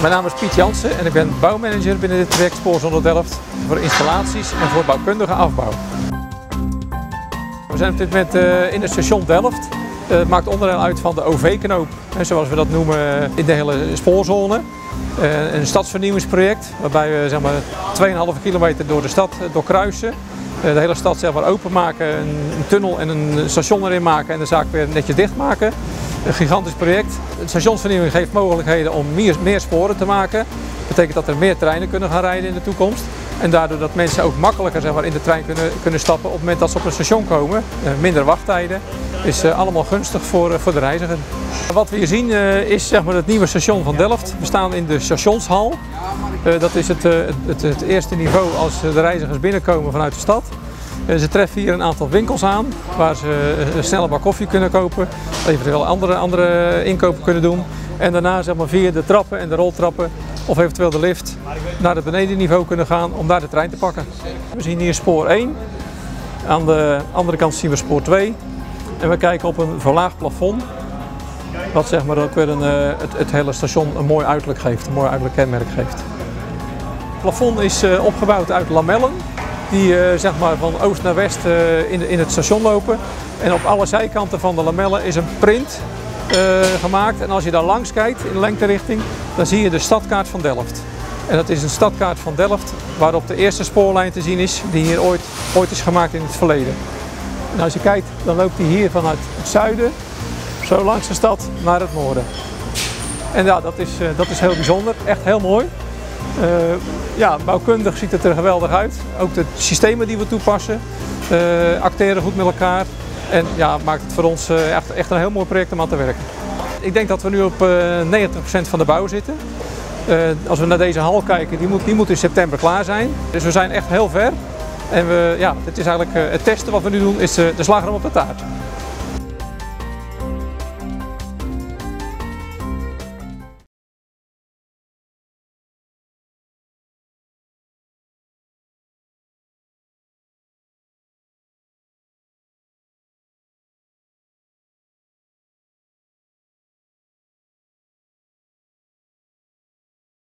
Mijn naam is Piet Jansen en ik ben bouwmanager binnen dit project Spoorzone Delft voor installaties en voor bouwkundige afbouw. We zijn op dit moment eh, in het station Delft. Eh, het maakt onderdeel uit van de OV-knoop, zoals we dat noemen in de hele spoorzone. Eh, een stadsvernieuwingsproject waarbij we zeg maar, 2,5 kilometer door de stad doorkruisen. De hele stad zeg maar, openmaken, een tunnel en een station erin maken en de zaak weer netjes dichtmaken. Een gigantisch project. De stationsvernieuwing geeft mogelijkheden om meer, meer sporen te maken. Dat betekent dat er meer treinen kunnen gaan rijden in de toekomst. En daardoor dat mensen ook makkelijker zeg maar, in de trein kunnen, kunnen stappen op het moment dat ze op een station komen. Uh, minder wachttijden. Is uh, allemaal gunstig voor, uh, voor de reiziger. Wat we hier zien is zeg maar, het nieuwe station van Delft. We staan in de stationshal. dat is het, het, het eerste niveau als de reizigers binnenkomen vanuit de stad. Ze treffen hier een aantal winkels aan waar ze snel bak koffie kunnen kopen, eventueel andere, andere inkopen kunnen doen. En daarna zeg maar, via de trappen en de roltrappen of eventueel de lift naar het benedenniveau kunnen gaan om daar de trein te pakken. We zien hier spoor 1, aan de andere kant zien we spoor 2 en we kijken op een verlaagd plafond wat zeg maar ook weer een, het, het hele station een mooi uiterlijk geeft, een mooi uiterlijk kenmerk geeft. Het plafond is opgebouwd uit lamellen die uh, zeg maar van oost naar west uh, in, in het station lopen. En op alle zijkanten van de lamellen is een print uh, gemaakt. En als je daar langs kijkt in lengterichting, dan zie je de stadkaart van Delft. En dat is een stadkaart van Delft waarop de eerste spoorlijn te zien is die hier ooit, ooit is gemaakt in het verleden. En als je kijkt, dan loopt die hier vanuit het zuiden, zo langs de stad, naar het noorden. En ja, dat is, dat is heel bijzonder, echt heel mooi. Uh, ja, bouwkundig ziet het er geweldig uit. Ook de systemen die we toepassen uh, acteren goed met elkaar. En ja, maakt het voor ons uh, echt, echt een heel mooi project om aan te werken. Ik denk dat we nu op 90% van de bouw zitten. als we naar deze hal kijken, die moet, die moet in september klaar zijn. Dus we zijn echt heel ver. En we, ja, het is eigenlijk het testen wat we nu doen, is de slagroom op de taart.